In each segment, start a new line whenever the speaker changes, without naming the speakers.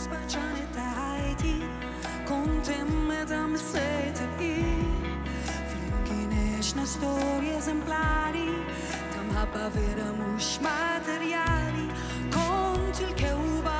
sbaċanet ħajti Kont meta missejt il-qi Flimkien eċna storja eżemplari Ta' mħabba vera mux materjali Kont il-kewba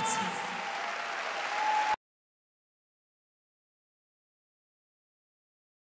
Herzen.